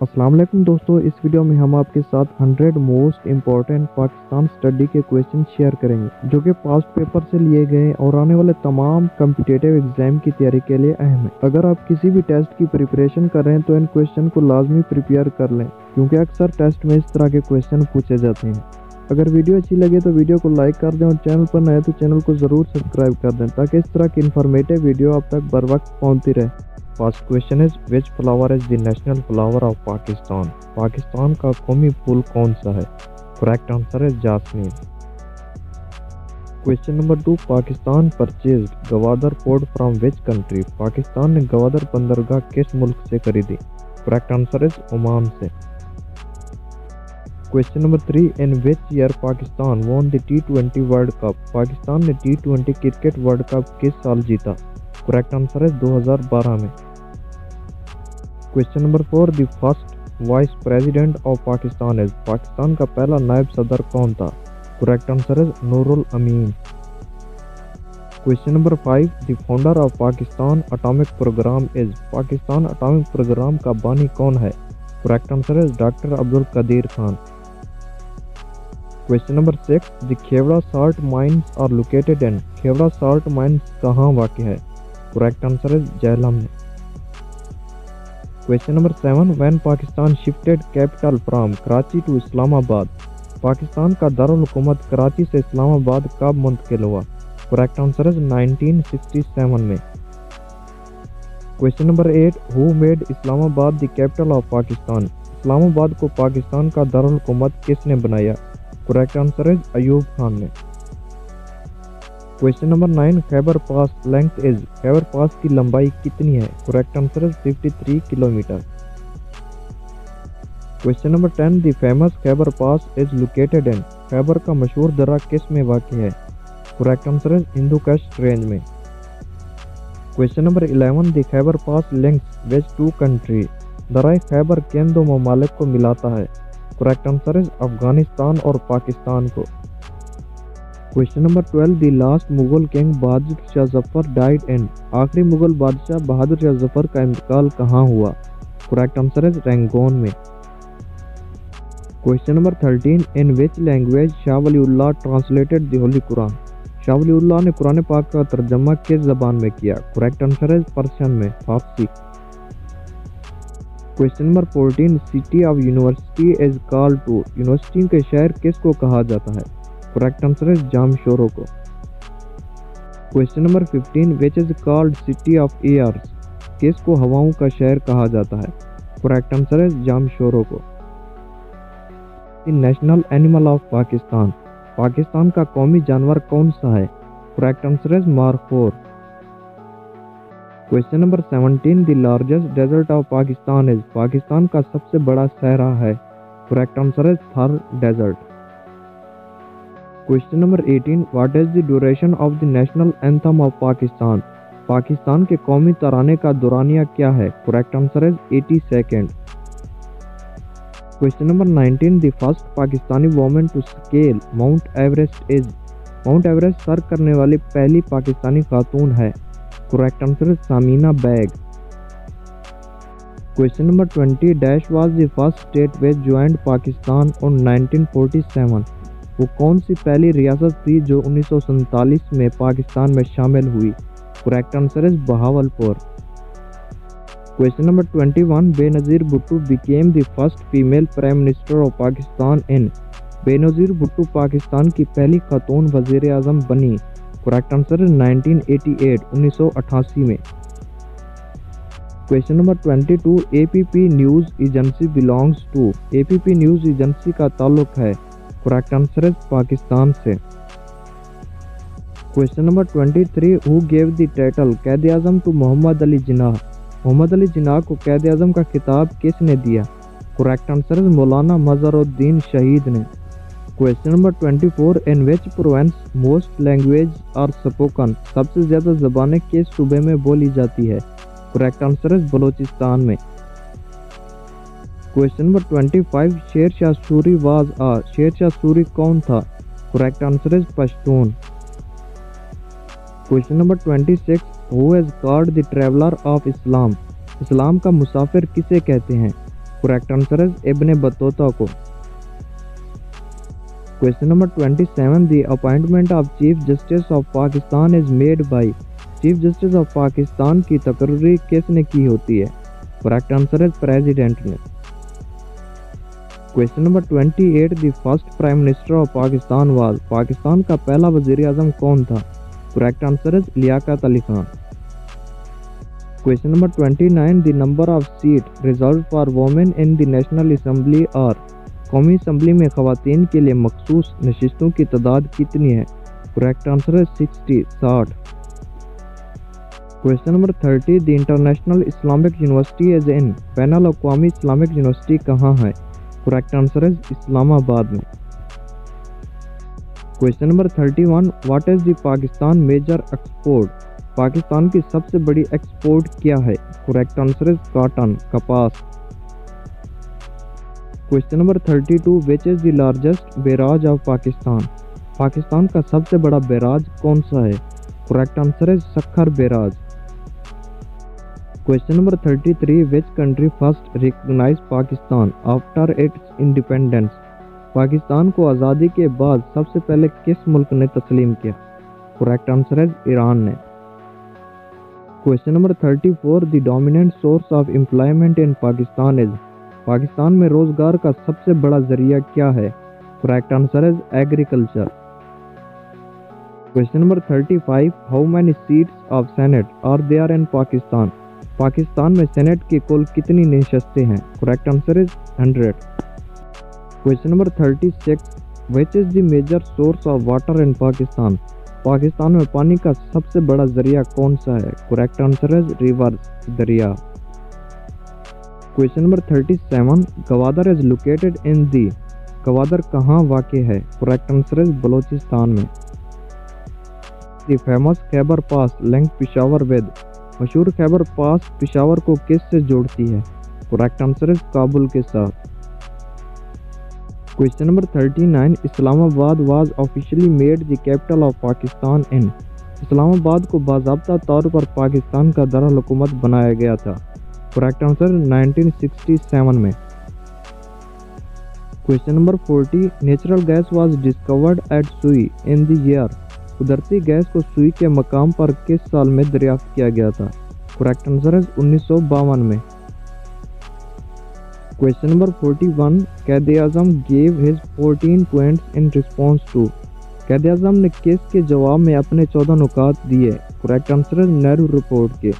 अस्सलाम वालेकुम दोस्तों, इस वीडियो में हम आपके साथ 100 मोस्ट इंपॉर्टेंट पाकिस्तान स्टडी के क्वेश्चन शेयर करेंगे, जो कि पास्ट पेपर से लिए गए और आने वाले तमाम कम्पिटेटिव एग्ज़ाम की तैयारी के लिए अहम है। अगर आप किसी भी टेस्ट की प्रिपरेशन कर रहे हैं तो इन क्वेश्चन को लाजमी प्रिपेयर कर लें, क्योंकि अक्सर टेस्ट में इस तरह के क्वेश्चन पूछे जाते हैं। अगर वीडियो अच्छी लगे तो वीडियो को लाइक कर दें और चैनल पर नए तो चैनल को ज़रूर सब्सक्राइब कर दें, ताकि इस तरह की इन्फॉर्मेटिव वीडियो आप तक बर वक्त पहुँचती रहे। First question is which flower is the national flower of Pakistan Pakistan का कौमी फूल कौन सा है? Correct answer is jasmine question number two Pakistan purchase Gwadar port from which country Pakistan ने गवादर बंदरगाह किस मुल्क से खरीदी? करेक्ट आंसर इज़ ओमान से. Question number three in which year Pakistan won the T twenty world cup Pakistan ने T twenty cricket world cup किस साल जीता? करेक्ट आंसर है 2012 में. Question number four the first vice president of Pakistan is Pakistan का पहला नायब सदर कौन था correct answer is Nurul Amin question number five the founder of Pakistan atomic program is Pakistan atomic program का बानी कौन है correct answer is doctor Abdul Qadeer Khan question number six the Khewra salt mines are located in Khewra salt mines कहाँ वाक़ है correct answer is Jhelum में question number seven when Pakistan shifted capital from Karachi to Islamabad Pakistan का दारकूमत कराची से इस्लामाबाद कब मुंतकिल हुआ करेक्ट आंसर इज़ 1967 में question number eight who made Islamabad the capital of Pakistan Islamabad को पाकिस्तान का दारकूमत किसने बनाया correct answer is Ayub Khan ने question number nine Khyber pass length is Khyber pass की लंबाई कितनी है? Correct answer is 53 kilometer question number ten the famous Khyber pass is located in Khyber का मशहूर दर्रा किसमें वाक़ है? Correct answer is Hindu Kush range में. Question number eleven the Khyber pass links which two country दरा खैबर किन दो ममालिक को मिलाता है? करेक्ट आंसर इज़ अफ़गानिस्तान और पाकिस्तान को. Question number twelve the last Mughal king Bahadur Shah Zafar died in आखिरी मुगल बादशाह बहादुर शाह ज़फ़र का इंतकाल कहाँ हुआ? करेक्ट आंसर है रेंगोन में। Question number thirteen in which language Shah Waliullah translated the holy Quran Shah Waliullah ने कुरान पाक का तर्जमा किस जबान में किया? करेक्ट आंसर है पर्शियन में फारसी question number fourteen city of university is called to university के शहर किसको कहा जाता है? करेक्ट आंसर is Jamshoro को question number 15 which is called city of airs किस को हवाओं का शहर कहा जाता है? करेक्ट आंसर है जामशोरो को national animal of Pakistan Pakistan का कौमी जानवर कौन सा है? करेक्ट आंसर है markhor question number 17 the largest desert of Pakistan is Pakistan का सबसे बड़ा सहरा है. करेक्ट आंसर है Thar desert question number 18 what is the duration of the national anthem of Pakistan Pakistan के कौमी तराने का दुरानिया क्या है? Correct answer is 80 second question number 19 the first Pakistani women to scale mount Everest is mount Everest sir करने वाली पहली पाकिस्तानी खातून है। Correct answer is Samina Baig question number 20 dash was the first state way joint Pakistan on 1947 वो कौन सी पहली रियासत थी जो उन्नीस में पाकिस्तान में शामिल हुई? Correct answer is Bahawalpur. Question number 21 Benazir Bhutto became the first female prime minister of Pakistan in Benazir Bhutto Pakistan की पहली खातून वज़ीर अजम बनी करेक्ट आंसर इज़ 1988 1988 में। Question number 22 APP news agency belongs to APP news agency का ताल्लुक है। Correct answer है पाकिस्तान से। Question number twenty three who gave the title Quaid Azam to Mohammad Ali Jinnah? Mohammad Ali Jinnah को कैद आज़म का खिताब किसने दिया? करेक्ट आंसर है मौलाना मजहरुद्दीन शहीद ने। Question number twenty four in which province most language are spoken सबसे ज़्यादा ज़बानें किस सूबे में बोली जाती है? करेक्ट आंसर है बलोचिस्तान में। Question number twenty five Sher Shah Suri was आ शेर शाह सूरी कौन था? Correct answer is Pashtun question number twenty six who has called the traveller of Islam इस्लाम का मुसाफिर किसे कहते हैं? Correct answer is Ibn Battuta को. Question number 27 the appointment of chief justice of Pakistan is made by chief justice of Pakistan की तकर्री किसने की होती है? करेक्ट आंसर इज़ प्रेसिडेंट ने. Question number 28 the first prime minister of Pakistan was Pakistan का पहला वज़ीर अजम कौन था correct answer is Liaquat Ali Khan question number 29 the number of seat reserve for women in the national assembly are कौमी assembly में खातन के लिए मखसूस नशस्तों की तादाद कितनी है? करेक्ट आंसर है सिक्सटी साठ. Question number thirty the international Islamic university as in ban अवी इस्लामिक यूनिवर्सिटी कहाँ है? करेक्ट आंसर है इस्लामाबाद में। Question number thirty one what is the Pakistan major export Pakistan की सबसे बड़ी एक्सपोर्ट क्या है? करेक्ट आंसर इज़ कॉटन कपास। Question number thirty two which is the largest barrage of Pakistan Pakistan का सबसे बड़ा बैराज कौन सा है? करेक्ट आंसर है Sukkur barrage number thirty three which country first recognize Pakistan after its independence Pakistan को आज़ादी के बाद सबसे पहले किस मुल्क ने तस्लीम किया? करेक्ट आंसर है ईरान ने। Question number thirty four the dominant source of employment in Pakistan is Pakistan में रोज़गार का सबसे बड़ा ज़रिया क्या है? Correct answer is agriculture question number thirty five how many seats of senate are they are in Pakistan Pakistan में senate की कुल कितनी नशस्तें हैं? Correct answer is hundred question number thirty six which is the major source of water in Pakistan Pakistan में पानी का सबसे बड़ा ज़रिया कौन सा है? करेक्ट आंसर इज़ रिवर दरिया. Question number thirty seven Gwadar is located in the Gwadar कहाँ वाक़ है? करेक्ट आंसर इज़ बलोचिस्तान में. The famous Khyber pass link Peshawar with मशहूर खैबर पास पिशावर को किस से जोड़ती है? करेक्ट आंसर इज़ काबुल के साथ। Question number thirty nine Islamabad was officially made the capital of Pakistan in Islamabad को बाबा तौर पर पाकिस्तान का दारकूमत बनाया गया था। करेक्ट आंसर 1967 में। Question number 40 natural gas was discovered at Sui in the year कुदरती गैस को सुई के मकाम पर किस साल में दरियाफ्त किया गया था? करेक्ट आंसर है उन्नीस में। Question number 41 Quaid Azam gave his 14 points in response to Quaid Azam ने किस के जवाब में अपने 14 नुकात दिए? करेक्ट आंसर है नेहरू रिपोर्ट के।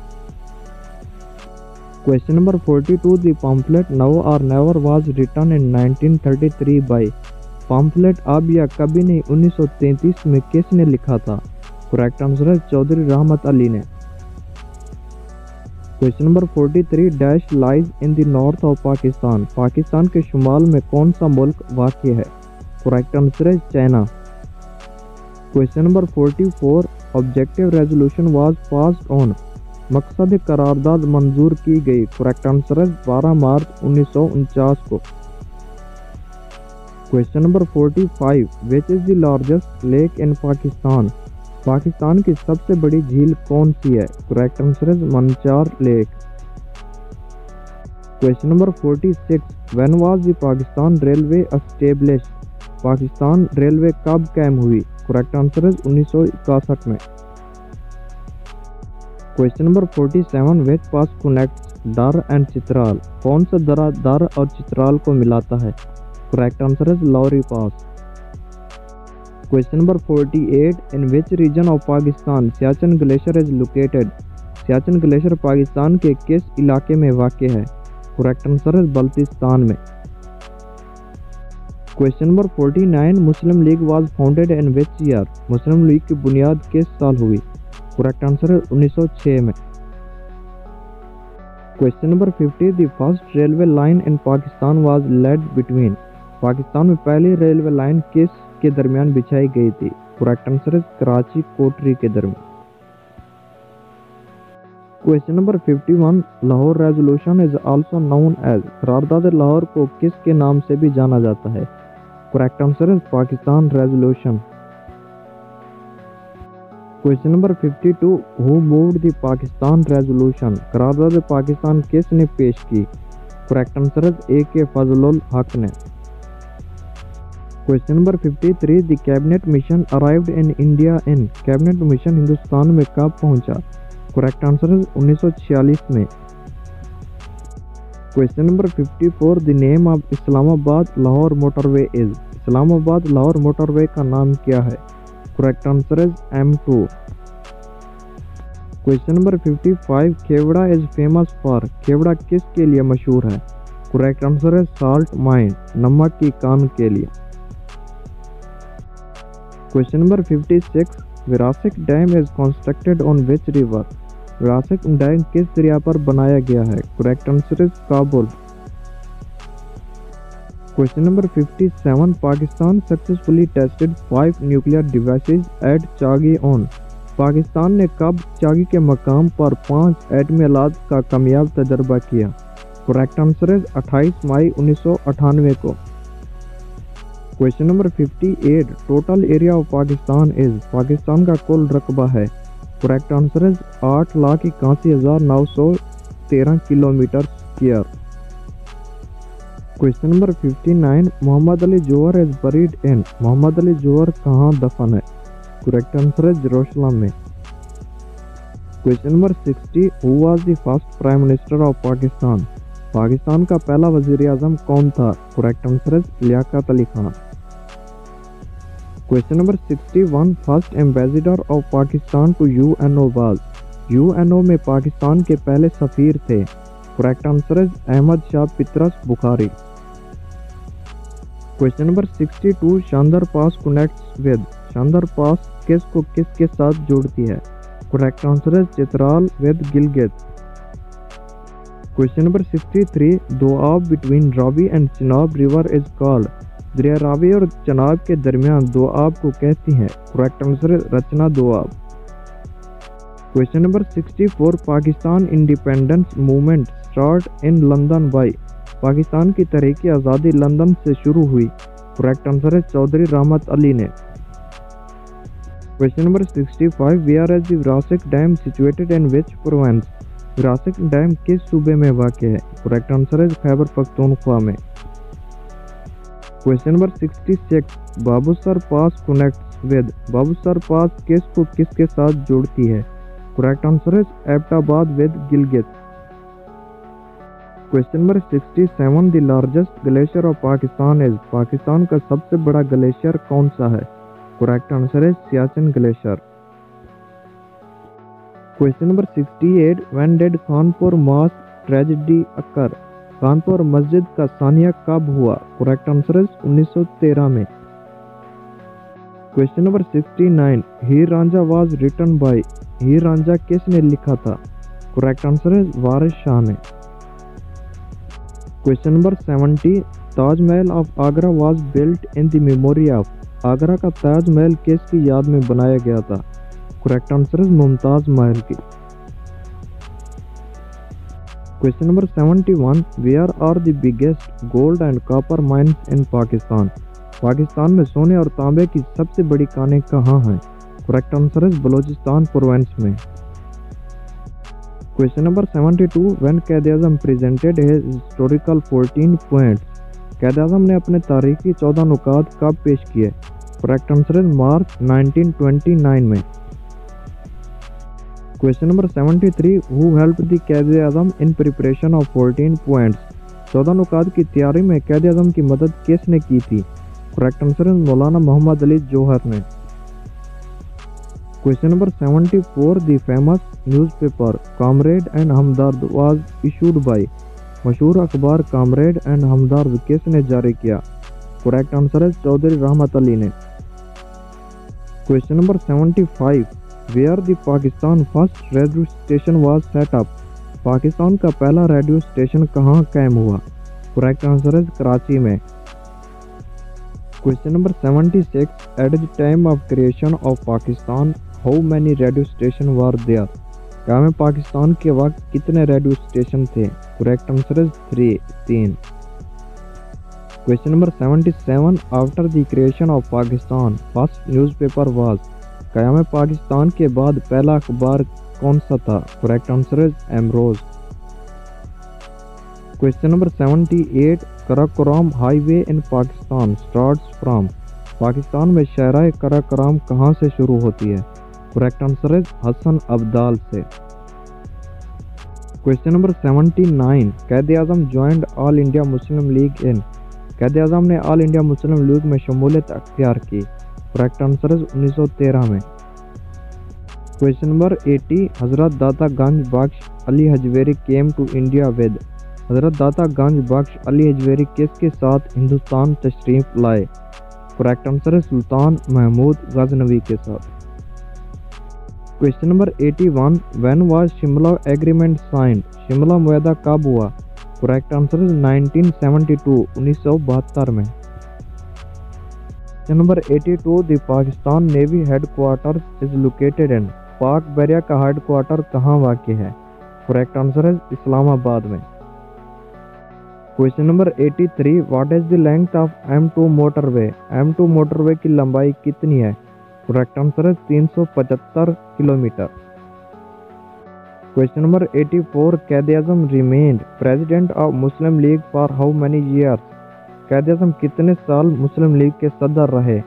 Question number 42 The pamphlet Now or Never was written in 1933 by pamphlet अब या कभी नहीं 1933 में किसने लिखा था। करेक्ट आंसर है चौधरी रहमत अली ने। Question number 43 dash lies in the north of Pakistan Pakistan के शुमाल में कौन सा मुल्क वाक़ है? करेक्ट आंसर है China. Question number 44 objective resolution was passed on मकसद करारदाद मंजूर की गई। करेक्ट आंसर है बारह मार्च उन्नीस सौ उनचास को। Question number 45 which is the largest lake in Pakistan Pakistan की सबसे बड़ी झील कौन सी है? करेक्ट आंसर है Manchar lake question number 46 when was the Pakistan railway establish Pakistan railway कब कैम हुई? करेक्ट आंसर है उन्नीस में. Question number 47 which pass connect Dir and Chitral कौन सा दरा, दर और चित्राल को मिलाता है? करेक्ट आंसर है Lowari pass question number 48 in which region of Pakistan Siachen glacier is located Siachen glacier Pakistan के किस इलाके में वाक़ है? करेक्ट आंसर है बल्तिस्तान में। Question number 49 Muslim League was founded in which year Muslim League की बुनियाद किस साल हुई? करेक्ट आंसर है 1906 में। Question number 50 the first railway line in Pakistan was laid between Pakistan में पहली रेलवे लाइन किस के दरमियान बिछाई गई थी? करेक्ट आंसर कराची, कोटरी के दरमियान। Question number 51 Lahore resolution is also known as करारदाद Lahore को किस के नाम से भी जाना जाता है? करेक्ट आंसर है Pakistan resolution question number 52 who moved the Pakistan resolution करारदाद Pakistan किसने पेश की? करेक्ट आंसर इज़ ए के फजलुल हक ने। Question number 53 the cabinet mission arrived in India in cabinet mission Hindustan में कब पहुँचा? करेक्ट आंसर इज़ 1946 में। Question number 54 the name of Islamabad Lahore motorway is Islamabad Lahore motorway का नाम क्या है? Correct answer is M two question number 55 Khewra is famous for Khewra किस के लिए मशहूर है? करेक्ट आंसर है साल्ट माइन नमक की कान के लिए। Question number 56 Warsak dam is constructed on which river Warsak dam किस दरिया पर बनाया गया है? Correct answer is Kabul question number 57 Pakistan successfully tested five nuclear devices at Chagai on Pakistan ने कब चागी के मकाम पर पाँच एटमी आलात का कामयाब तजर्बा किया? करेक्ट आंसर इज़ 28 मई उन्नीस को। Question number 58 total area of Pakistan is Pakistan का कुल रकबा है करेक्ट आंसर इज़ आठ लाख इक्यासी हज़ार नौ सौ तेरह kilometre square question number 59 Mohammad Ali Jauhar is buried in Mohammad Ali Jauhar कहाँ दफन है? करेक्ट आंसर है जेरूशलम में. Question number 60 who was the first prime minister of Pakistan Pakistan का पहला वज़ीर अजम कौन था? करेक्ट आंसर है Liaquat Ali Khan. Question number 61 first ambassador of Pakistan to UNO was UNO में पाकिस्तान के पहले सफीर थे। करेक्ट आंसर है Ahmed Shah Patras Bukhari question number 62 Shandur pass connects with शानदार पास किस को किस के साथ जोड़ती है? करेक्ट आंसर है Chitral with Gilgit question number 63 Doab between Ravi and Chenab river is called दरिया रावी और चनाब के दरमियान दोआब को कहती हैं। Correct answer Rachna Doab question number 64 Pakistan independence movement start in London by Pakistan की तहरीकी आज़ादी लंदन से शुरू हुई। करेक्ट आंसर है, चौधरी रहमत अली ने। क्वेश्चन नंबर 65 वी आर S Warsak dam situated in which province Warsak dam किस सूबे में वाक़ है? करेक्ट आंसर है, खैबर पख्तूनख्वा में। Question number 66 Babusar pass connect with Babusar pass किस को किस के साथ जोड़ती है? करेक्ट आंसर है Abbottabad with Gilgit question number 67 the largest glacier of Pakistan is Pakistan का सबसे बड़ा ग्लेशियर कौन सा है? करेक्ट आंसर है Siachen glacier question number 68 when did Kanpur mosque tragedy occur Kanpur मस्जिद का सानिया कब हुआ? करेक्ट आंसर है 1913 में। Question number 69 Heer Ranjha was written by Heer Ranjha किसने लिखा था? करेक्ट आंसर है वारिस शाह ने। Question number 70 Taj Mahal of Agra was built in the memory of Agra का ताजमहल किसकी याद में बनाया गया था? करेक्ट आंसर है मुमताज़ महल की। Question number 71 where are the biggest gold and copper mines in Pakistan Pakistan में सोने और तांबे की सबसे बड़ी कानें कहाँ हैं? करेक्ट आंसर है बलोचिस्तान प्रोवेंस में। Question number 72 when Quaid Azam presented his historical 14 points Quaid Azam ने अपने तारीखी 14 नुकात कब पेश किए? करेक्ट आंसर है मार्च 1929 में। Question number 73 who help the Quaid Azam in preparation of 14 points 14 नुकात की तैयारी में कैद आज़म की मदद किसने की थी? करेक्ट आंसर है मौलाना मोहम्मद अली जौहर ने। Question number 74 the famous newspaper Comrade and Hamdard was issued by मशहूर अखबार कामरेड एंड हमदर्द किसने जारी किया? करेक्ट आंसर है चौधरी रहमत अली ने। Question number 75 where the Pakistan first radio station was set up Pakistan का पहला रेडियो स्टेशन कहाँ कायम हुआ? करेक्ट आंसर है कराची में. Question number 76 at the time of creation of Pakistan how many radio stations were there क्या में पाकिस्तान के वक्त कितने रेडियो स्टेशन थे? करेक्ट आंसर इज़ थ्री तीन. Question number 77 after the creation of Pakistan first newspaper was क्या पाकिस्तान के बाद पहला अखबार कौन सा था? Correct answer is Imroze question number 78 Karakoram highway in Pakistan starts from Pakistan में शहरा कराकोरम कहाँ से शुरू होती है? करेक्ट आंसर है हसन अब्दाल से। Question number 79 Quaid Azam joined all India Muslim League in Quaid Azam ने ऑल इंडिया मुस्लिम लीग में शमूलियत अख्तियार की। करेक्ट आंसर है 1913 में। Question number 80 Hazrat Data Ganj Bakhsh Ali Hajveri came to India with Hazrat Data Ganj बख्श अली हजवेरी किसके साथ हिंदुस्तान तशरीफ़ लाए? करेक्ट आंसर है सुल्तान महमूद गजनवी के साथ। Question number 81 when was Shimla agreement signed Shimla मुआदा कब हुआ? करेक्ट आंसर इज़ 1972 1972 में। Number 82 the Pakistan navy headquarters is located in Pak बरिया का हेडक्वार्टर कहाँ वाक़ है? करेक्ट आंसर है इस्लामाबाद में। Question number 83 what is the length of M2 motorway M2 motorway की लंबाई कितनी है? करेक्ट आंसर है 375 kilometre. Question number 84 Quaid Azam remained president of Muslim League for how many years Quaid Azam कितने साल मुस्लिम league के सदर रहे?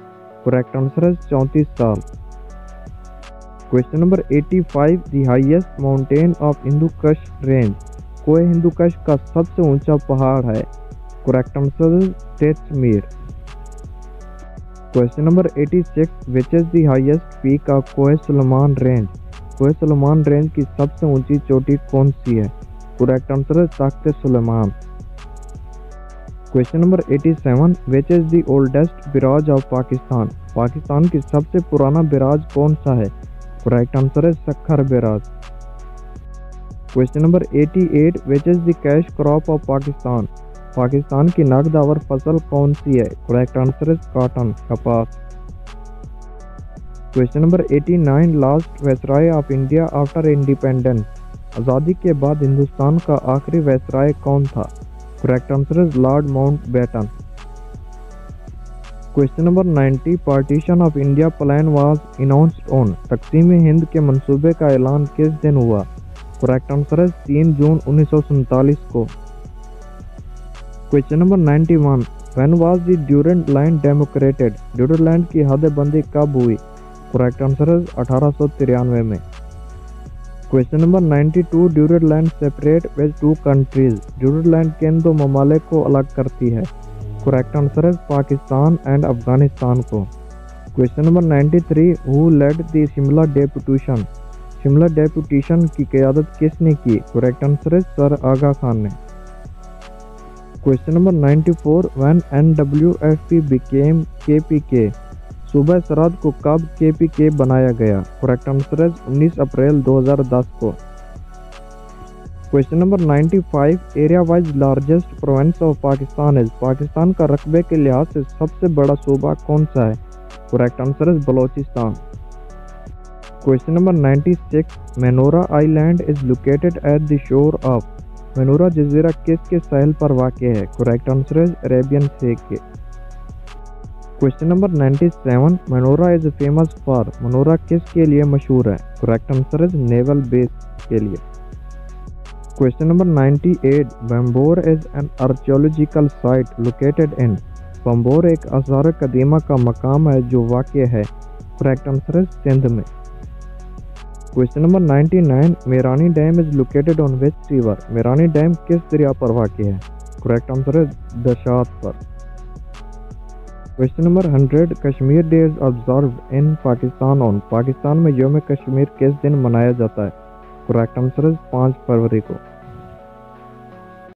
करेक्ट आंसर है चौंतीस साल। Question number 85 the highest mountain of Hindu Kush range कोई हिंदू कश का सबसे ऊँचा पहाड़ है? Correct answer टेस्टमीर question number 86 which is the highest peak of Kohe Sulaiman range कोहे सलमान रेंज की सबसे ऊँची चोटी कौन सी है? करेक्ट आंसर है Takht Sulaiman question number 87 which is the oldest barrage of Pakistan Pakistan की सबसे पुराना बिराज कौन सा है? करेक्ट आंसर है Sukkur barrage question number 88 which is the cash crop of Pakistan Pakistan की नागदावर फ़सल कौन सी है? करेक्ट आंसर इज़ कॉटन कपास. Question number 89 last viceroy of India after independence आज़ादी के बाद हिंदुस्तान का आखिरी वैसराय कौन था? Correct answer is Lord Mountbatten question number 90 partition of India plan was announced on तकसीम हिंद के मंसूबे का ऐलान किस दिन हुआ करेक्ट आंसर है तीन जून उन्नीस को। Question number 91 when was the Durand line demarcated Durand line की हदबंदी कब हुई? करेक्ट आंसर है अठारह में। Question number 92 Durand line separate with two countries Durand line किन दो ममालिक को अलग करती है। करेक्ट आंसर है पाकिस्तान एंड अफ़गानिस्तान को। Question number 93 who led the Shimla deputation Shimla deputation की क़्यादत किसने की? करेक्ट आंसर है सर आगा खान ने। Question number 94 when NWFP became KPK सुबह सराद को कब के पी के बनाया गया? करेक्ट आंसर है 19 अप्रैल 2010 को। Question number 95 area wise largest province of Pakistan is Pakistan का रकबे के लिहाज से सबसे बड़ा सूबा कौन सा है? करेक्ट आंसर है Balochistan. Question number 96 Manora island is located at the shore of Manora जजीरा किसके साहिल पर वाक़ है? करेक्ट आंसर है अरेबियन से के। Question number 97 Manora is famous for Manora किस के लिए मशहूर है? Correct answer is naval base के लिए। Question number 98 Banbhore is an archaeological site located in Banbhore एक आसार कदीमा का मकाम है जो वाक़ है। करेक्ट आंसर है सिंध में। Question number 99 Mirani dam is located on which river Mirani dam किस दरिया पर वाक़ है? करेक्ट आंसर है दशात पर। Question number 100 Kashmir day is observe in Pakistan on Pakistan में योम कश्मीर किस दिन मनाया जाता है? करेक्ट आंसर है पाँच फरवरी को।